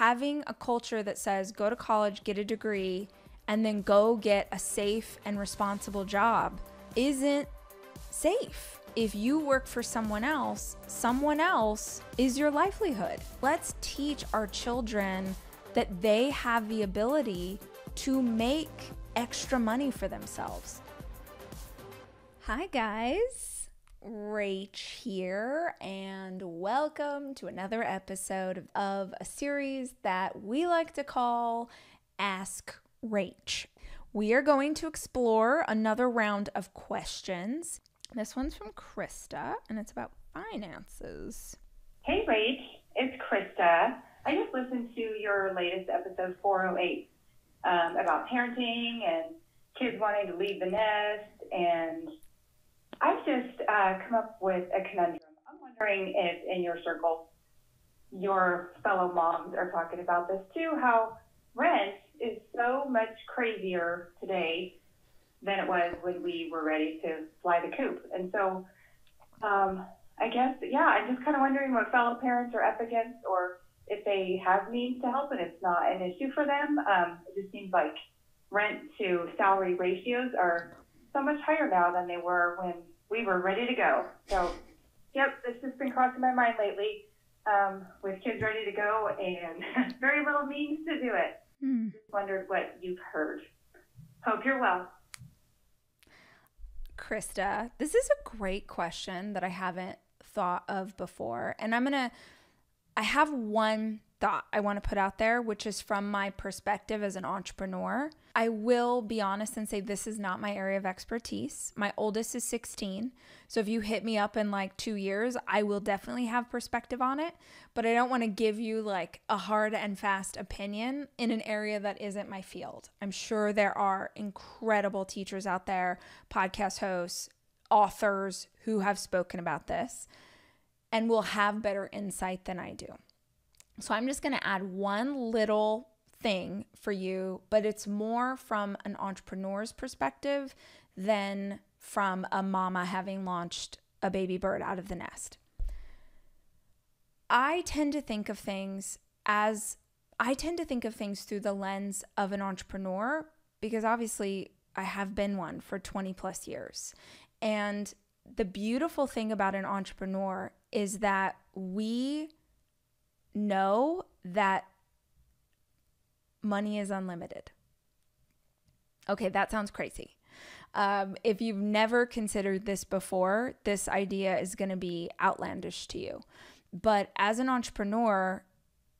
having a culture that says go to college, get a degree, and then go get a safe and responsible job isn't safe. If you work for someone else, someone else is your livelihood. Let's teach our children that they have the ability to make extra money for themselves. Hi, guys. Rach here, and welcome to another episode of a series that we like to call Ask Rach. We are going to explore another round of questions. This one's from Krista, and it's about finances. Hey, Rach. It's Krista. I just listened to your latest episode 408 um, about parenting and kids wanting to leave the nest. And I've just uh, come up with a conundrum. I'm wondering if in your circle, your fellow moms are talking about this too, how rent is so much crazier today than it was when we were ready to fly the coop. And so, um, I guess, yeah, I'm just kind of wondering what fellow parents are up against or if they have means to help and it's not an issue for them. Um, it just seems like rent to salary ratios are so much higher now than they were when we were ready to go. So, yep, this has been crossing my mind lately um, with kids ready to go and very little means to do it. Hmm. Just wondered what you've heard. Hope you're well. Krista, this is a great question that I haven't thought of before. And I'm going to I have one thought I want to put out there, which is from my perspective as an entrepreneur. I will be honest and say this is not my area of expertise. My oldest is 16. So if you hit me up in like two years, I will definitely have perspective on it. But I don't want to give you like a hard and fast opinion in an area that isn't my field. I'm sure there are incredible teachers out there, podcast hosts, authors who have spoken about this and will have better insight than I do. So I'm just going to add one little thing for you, but it's more from an entrepreneur's perspective than from a mama having launched a baby bird out of the nest. I tend to think of things as I tend to think of things through the lens of an entrepreneur because obviously I have been one for 20 plus years. And the beautiful thing about an entrepreneur is that we know that money is unlimited. Okay, that sounds crazy. Um, if you've never considered this before, this idea is going to be outlandish to you. But as an entrepreneur,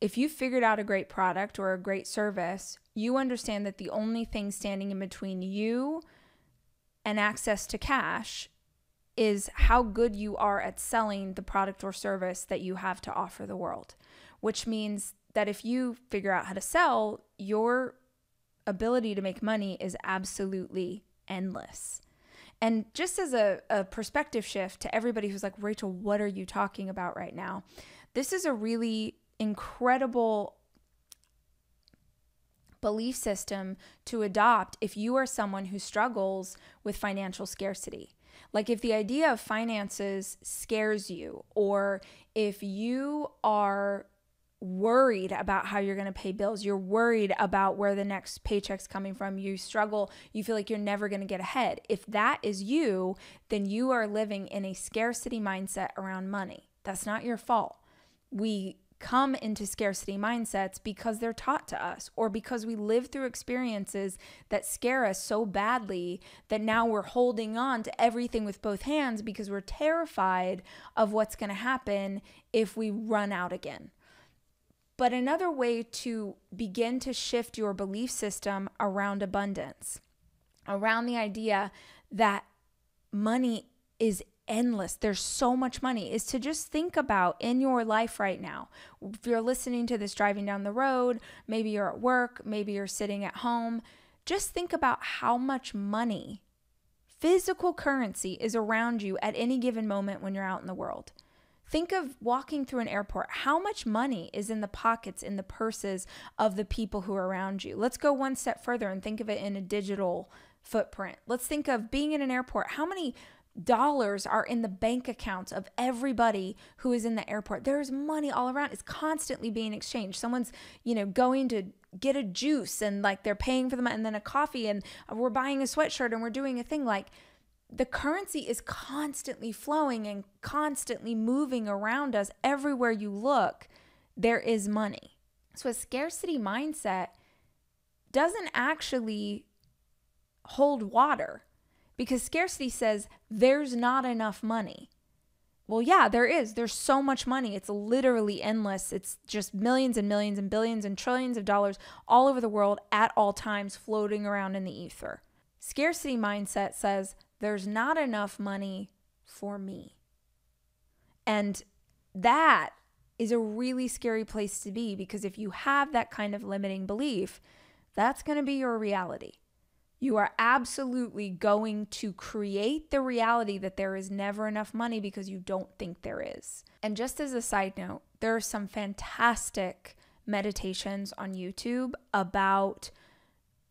if you figured out a great product or a great service, you understand that the only thing standing in between you and access to cash is how good you are at selling the product or service that you have to offer the world, which means that if you figure out how to sell, your ability to make money is absolutely endless. And just as a, a perspective shift to everybody who's like, Rachel, what are you talking about right now? This is a really incredible belief system to adopt if you are someone who struggles with financial scarcity. Like, if the idea of finances scares you, or if you are worried about how you're going to pay bills, you're worried about where the next paycheck's coming from, you struggle, you feel like you're never going to get ahead. If that is you, then you are living in a scarcity mindset around money. That's not your fault. We come into scarcity mindsets because they're taught to us or because we live through experiences that scare us so badly that now we're holding on to everything with both hands because we're terrified of what's going to happen if we run out again. But another way to begin to shift your belief system around abundance, around the idea that money is endless. There's so much money. Is to just think about in your life right now. If you're listening to this driving down the road, maybe you're at work, maybe you're sitting at home, just think about how much money, physical currency, is around you at any given moment when you're out in the world. Think of walking through an airport. How much money is in the pockets, in the purses of the people who are around you? Let's go one step further and think of it in a digital footprint. Let's think of being in an airport. How many dollars are in the bank accounts of everybody who is in the airport. There's money all around. It's constantly being exchanged. Someone's, you know, going to get a juice and like they're paying for them and then a coffee and we're buying a sweatshirt and we're doing a thing like the currency is constantly flowing and constantly moving around us everywhere you look. There is money. So a scarcity mindset doesn't actually hold water because scarcity says there's not enough money. Well, yeah, there is. There's so much money. It's literally endless. It's just millions and millions and billions and trillions of dollars all over the world at all times floating around in the ether. Scarcity mindset says there's not enough money for me. And that is a really scary place to be because if you have that kind of limiting belief, that's going to be your reality you are absolutely going to create the reality that there is never enough money because you don't think there is. And just as a side note, there are some fantastic meditations on YouTube about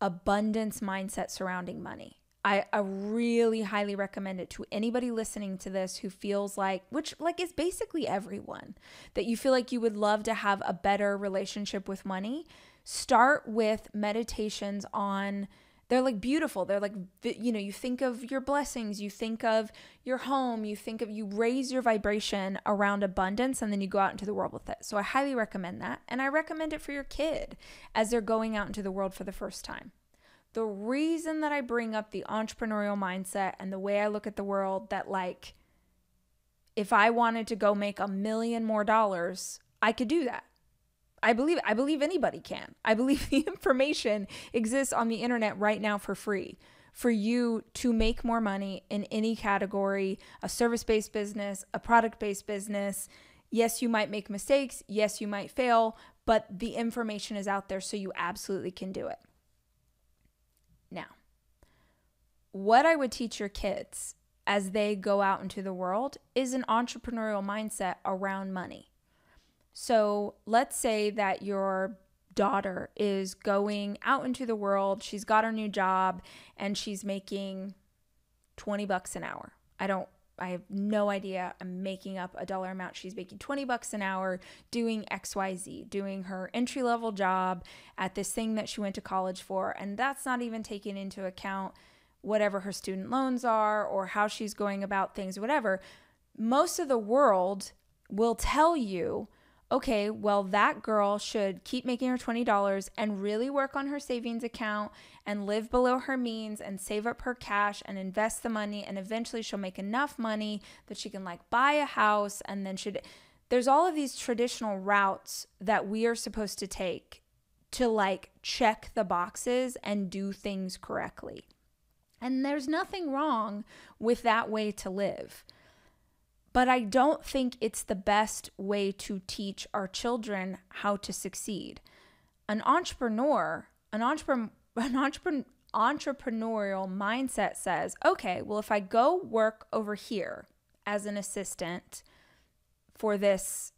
abundance mindset surrounding money. I, I really highly recommend it to anybody listening to this who feels like, which like is basically everyone, that you feel like you would love to have a better relationship with money. Start with meditations on they're like beautiful. They're like, you know, you think of your blessings, you think of your home, you think of, you raise your vibration around abundance and then you go out into the world with it. So I highly recommend that. And I recommend it for your kid as they're going out into the world for the first time. The reason that I bring up the entrepreneurial mindset and the way I look at the world that, like, if I wanted to go make a million more dollars, I could do that. I believe I believe anybody can. I believe the information exists on the internet right now for free for you to make more money in any category, a service-based business, a product-based business. Yes, you might make mistakes, yes, you might fail, but the information is out there so you absolutely can do it. Now, what I would teach your kids as they go out into the world is an entrepreneurial mindset around money. So let's say that your daughter is going out into the world, she's got her new job, and she's making 20 bucks an hour. I don't I have no idea. I'm making up a dollar amount. She's making 20 bucks an hour doing XYZ, doing her entry level job at this thing that she went to college for. And that's not even taking into account whatever her student loans are or how she's going about things, whatever. Most of the world will tell you okay, well, that girl should keep making her $20 and really work on her savings account and live below her means and save up her cash and invest the money. And eventually she'll make enough money that she can like buy a house and then should. There's all of these traditional routes that we are supposed to take to like check the boxes and do things correctly. And there's nothing wrong with that way to live but I don't think it's the best way to teach our children how to succeed. An entrepreneur, an entrepreneur, an entrepreneur entrepreneurial mindset says, okay, well, if I go work over here as an assistant for this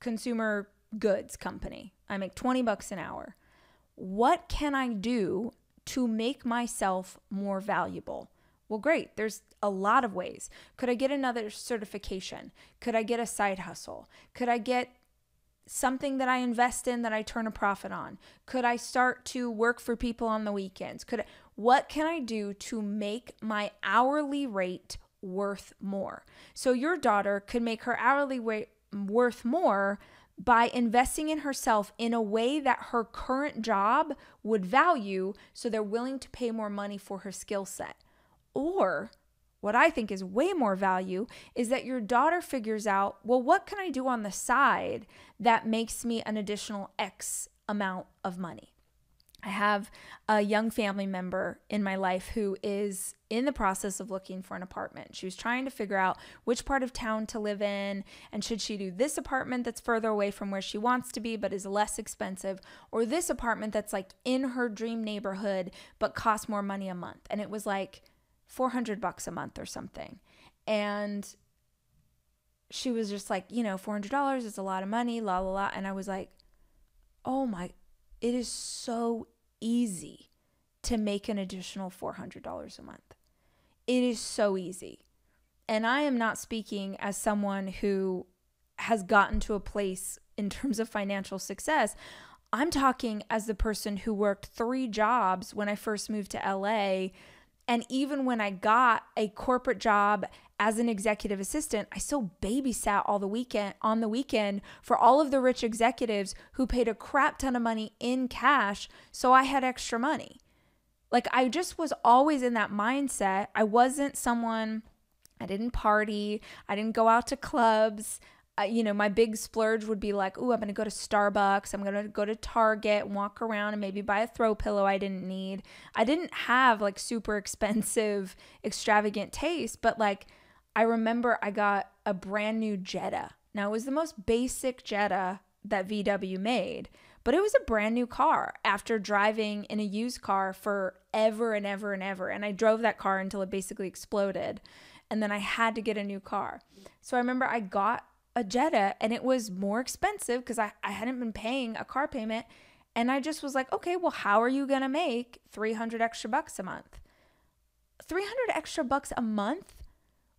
consumer goods company, I make 20 bucks an hour. What can I do to make myself more valuable? Well, great. There's a lot of ways. Could I get another certification? Could I get a side hustle? Could I get something that I invest in that I turn a profit on? Could I start to work for people on the weekends? Could I, what can I do to make my hourly rate worth more? So your daughter could make her hourly rate worth more by investing in herself in a way that her current job would value so they're willing to pay more money for her skill set. Or what I think is way more value is that your daughter figures out, well, what can I do on the side that makes me an additional X amount of money? I have a young family member in my life who is in the process of looking for an apartment. She was trying to figure out which part of town to live in and should she do this apartment that's further away from where she wants to be but is less expensive or this apartment that's like in her dream neighborhood but costs more money a month. And it was like 400 bucks a month or something. And she was just like, you know, $400 is a lot of money, la la la. And I was like, oh my, it is so easy to make an additional $400 a month. It is so easy. And I am not speaking as someone who has gotten to a place in terms of financial success. I'm talking as the person who worked three jobs when I first moved to LA. And even when I got a corporate job as an executive assistant, I still babysat all the weekend on the weekend for all of the rich executives who paid a crap ton of money in cash so I had extra money. Like I just was always in that mindset. I wasn't someone I didn't party, I didn't go out to clubs you know, my big splurge would be like, oh, I'm going to go to Starbucks. I'm going to go to Target and walk around and maybe buy a throw pillow I didn't need. I didn't have like super expensive, extravagant taste, but like I remember I got a brand new Jetta. Now, it was the most basic Jetta that VW made, but it was a brand new car after driving in a used car for ever and ever and ever. And I drove that car until it basically exploded. And then I had to get a new car. So I remember I got a Jetta and it was more expensive because I, I hadn't been paying a car payment. And I just was like, okay, well, how are you going to make 300 extra bucks a month? 300 extra bucks a month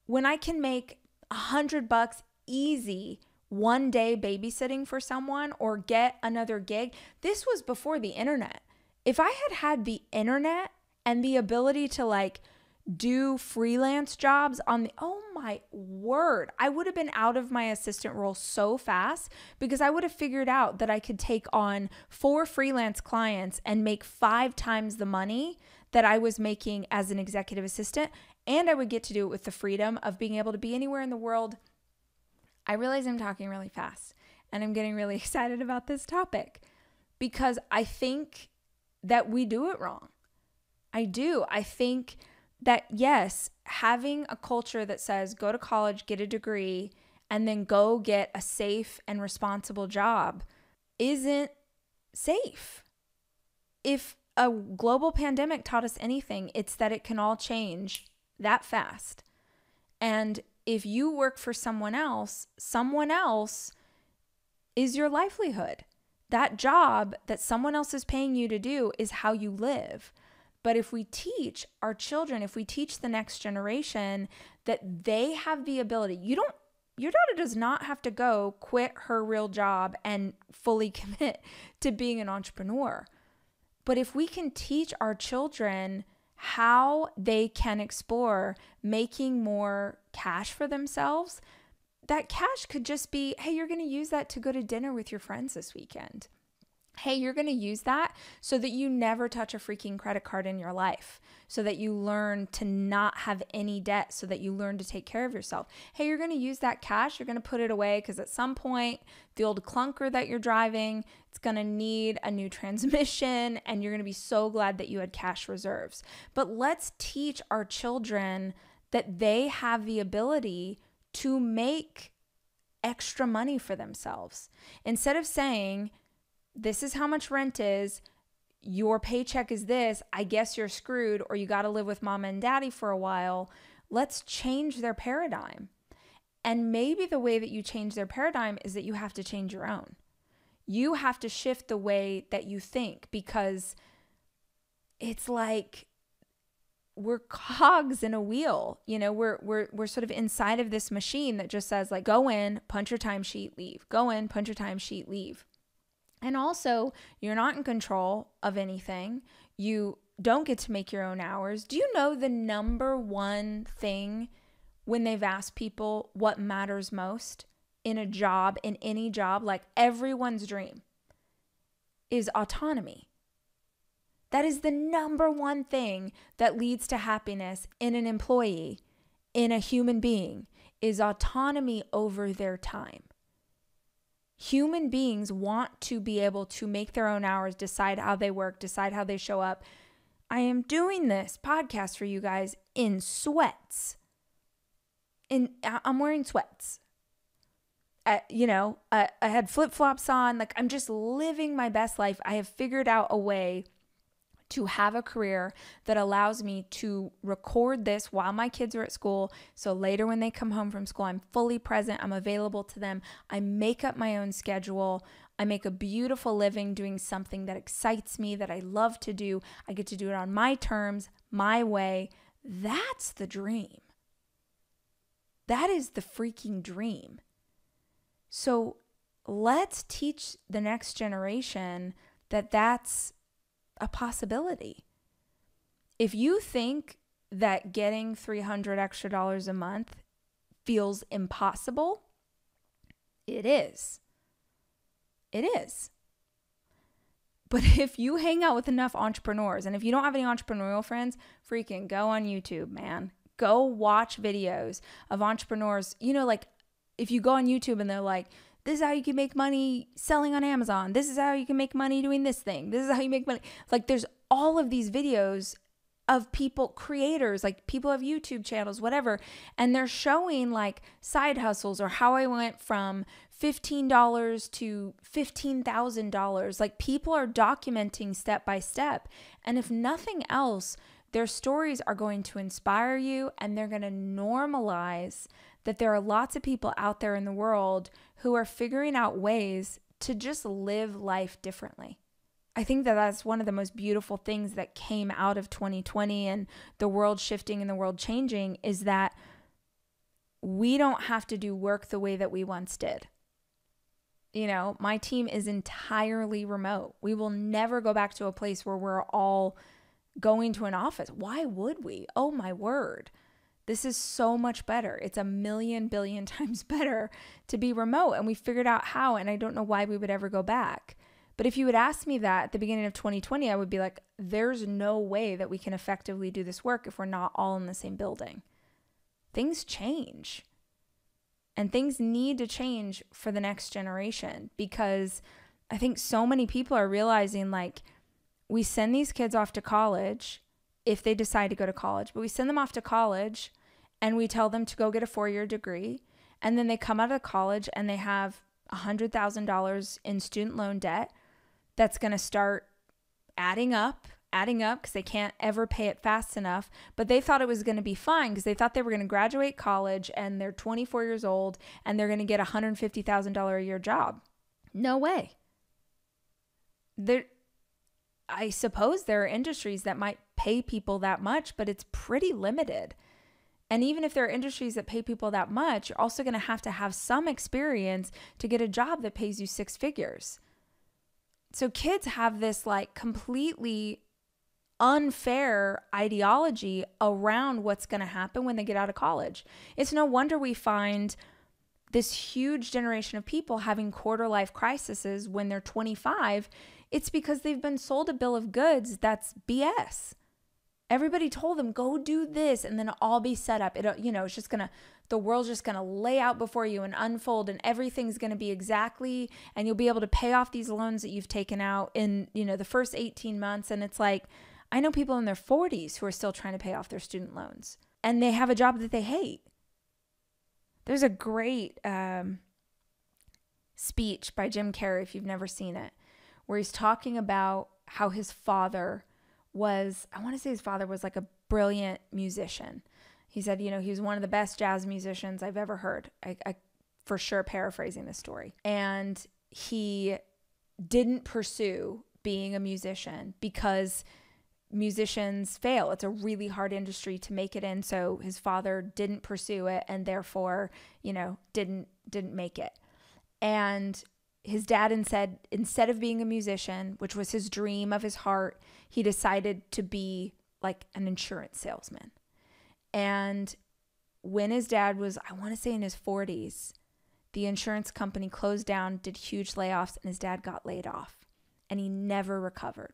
when I can make 100 bucks easy one day babysitting for someone or get another gig. This was before the internet. If I had had the internet and the ability to like do freelance jobs on the oh my word i would have been out of my assistant role so fast because i would have figured out that i could take on four freelance clients and make five times the money that i was making as an executive assistant. And i would get to do it with the freedom of being able to be anywhere in the world. I realize i'm talking really fast and i'm getting really excited about this topic because i think that we do it wrong. I do. I think that yes, having a culture that says go to college, get a degree, and then go get a safe and responsible job isn't safe. If a global pandemic taught us anything, it's that it can all change that fast. And if you work for someone else, someone else is your livelihood. That job that someone else is paying you to do is how you live. But if we teach our children, if we teach the next generation that they have the ability, you don't your daughter does not have to go quit her real job and fully commit to being an entrepreneur. But if we can teach our children how they can explore making more cash for themselves, that cash could just be hey, you're going to use that to go to dinner with your friends this weekend. Hey, you're going to use that so that you never touch a freaking credit card in your life, so that you learn to not have any debt, so that you learn to take care of yourself. Hey, you're going to use that cash, you're going to put it away because at some point, the old clunker that you're driving, it's going to need a new transmission, and you're going to be so glad that you had cash reserves. But let's teach our children that they have the ability to make extra money for themselves. Instead of saying, this is how much rent is. Your paycheck is this. I guess you're screwed, or you got to live with mom and daddy for a while. Let's change their paradigm. And maybe the way that you change their paradigm is that you have to change your own. You have to shift the way that you think because it's like we're cogs in a wheel. You know, we're we're we're sort of inside of this machine that just says like go in, punch your timesheet, leave. Go in, punch your timesheet, leave. And also, you're not in control of anything. You don't get to make your own hours. Do you know the number one thing when they've asked people what matters most in a job, in any job, like everyone's dream, is autonomy? That is the number one thing that leads to happiness in an employee, in a human being, is autonomy over their time. Human beings want to be able to make their own hours, decide how they work, decide how they show up. I am doing this podcast for you guys in sweats. In I'm wearing sweats. I, you know, I, I had flip flops on. Like I'm just living my best life. I have figured out a way to have a career that allows me to record this while my kids are at school. So later when they come home from school, I'm fully present, I'm available to them. I make up my own schedule. I make a beautiful living doing something that excites me, that I love to do. I get to do it on my terms, my way. That's the dream. That is the freaking dream. So let's teach the next generation that that's a possibility. If you think that getting 300 extra dollars a month feels impossible, it is. It is. But if you hang out with enough entrepreneurs, and if you don't have any entrepreneurial friends, freaking go on YouTube, man. Go watch videos of entrepreneurs. You know, like if you go on YouTube and they're like, this is how you can make money selling on Amazon. This is how you can make money doing this thing. This is how you make money. Like there's all of these videos of people creators like people have youtube channels whatever and they're showing like side hustles or how i went from $15 to $15000 like people are documenting step by step and if nothing else their stories are going to inspire you and they're going to normalize that there are lots of people out there in the world who are figuring out ways to just live life differently I think that that's one of the most beautiful things that came out of 2020 and the world shifting and the world changing is that we don't have to do work the way that we once did. You know, my team is entirely remote. We will never go back to a place where we're all going to an office. Why would we? Oh my word. This is so much better. It's a million billion times better to be remote. And we figured out how, and I don't know why we would ever go back. But if you would ask me that at the beginning of 2020, I would be like, there's no way that we can effectively do this work if we're not all in the same building. Things change. And things need to change for the next generation because I think so many people are realizing like we send these kids off to college if they decide to go to college, but we send them off to college and we tell them to go get a four year degree. And then they come out of college and they have $100,000 in student loan debt that's going to start adding up adding up because they can't ever pay it fast enough. But they thought it was going to be fine because they thought they were going to graduate college and they're 24 years old and they're going to get a $150,000 a year job. No way. There, I suppose there are industries that might pay people that much, but it's pretty limited. And even if there are industries that pay people that much, you're also going to have to have some experience to get a job that pays you six figures. So kids have this like completely unfair ideology around what's going to happen when they get out of college. It's no wonder we find this huge generation of people having quarter life crises when they're 25. It's because they've been sold a bill of goods that's BS. Everybody told them, go do this and then all be set up. It, you know, it's just to the world's just to lay out before you and unfold and everything's to be exactly and you'll be able to pay off these loans that you've taken out in you know the first 18 months and it's like i know people in their 40s who are still trying to pay off their student loans and they have a job that they hate there's a great um, speech by jim carrey if you've never seen it where he's talking about how his father was i want to say his father was like a brilliant musician he said, you know, he was one of the best jazz musicians I've ever heard. I, I for sure paraphrasing the story. And he didn't pursue being a musician because musicians fail. It's a really hard industry to make it in. So his father didn't pursue it and therefore, you know, didn't didn't make it. And his dad instead instead of being a musician, which was his dream of his heart, he decided to be like an insurance salesman. And when his dad was, I want to say in his 40s, the insurance company closed down, did huge layoffs, and his dad got laid off and he never recovered.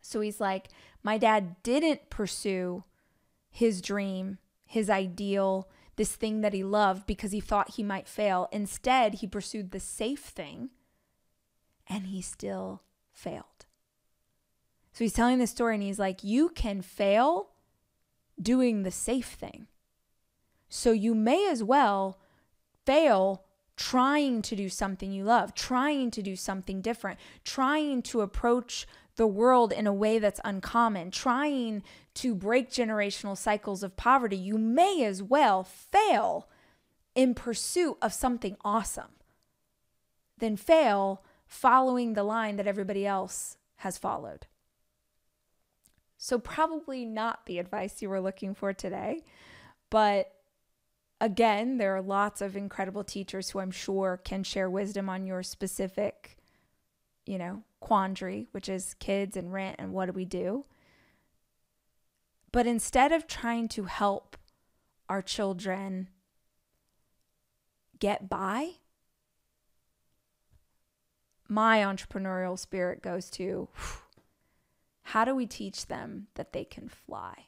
So he's like, My dad didn't pursue his dream, his ideal, this thing that he loved because he thought he might fail. Instead, he pursued the safe thing and he still failed. So he's telling this story and he's like, You can fail doing the safe thing. So you may as well fail trying to do something you love, trying to do something different, trying to approach the world in a way that's uncommon, trying to break generational cycles of poverty. You may as well fail in pursuit of something awesome than fail following the line that everybody else has followed. So, probably not the advice you were looking for today, but again, there are lots of incredible teachers who I'm sure can share wisdom on your specific, you know, quandary, which is kids and rent and what do we do. But instead of trying to help our children get by, my entrepreneurial spirit goes to how do we teach them that they can fly?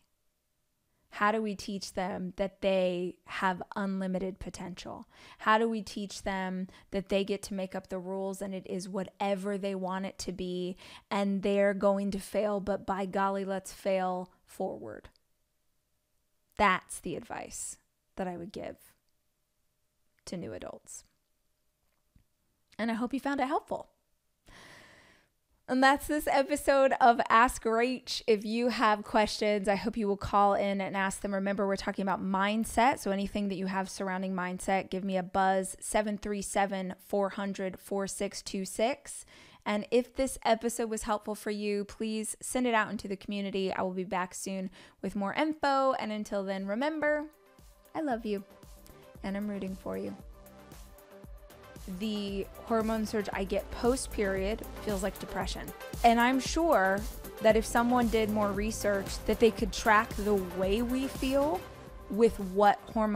How do we teach them that they have unlimited potential? How do we teach them that they get to make up the rules and it is whatever they want it to be and they're going to fail, but by golly, let's fail forward? That's the advice that I would give to new adults. And I hope you found it helpful. And that's this episode of Ask Rach. If you have questions, I hope you will call in and ask them. Remember, we're talking about mindset. So anything that you have surrounding mindset, give me a buzz 737 400 4626. And if this episode was helpful for you, please send it out into the community. I will be back soon with more info. And until then, remember, I love you and I'm rooting for you the hormone surge I get post period feels like depression. And I'm sure that if someone did more research that they could track the way we feel with what hormone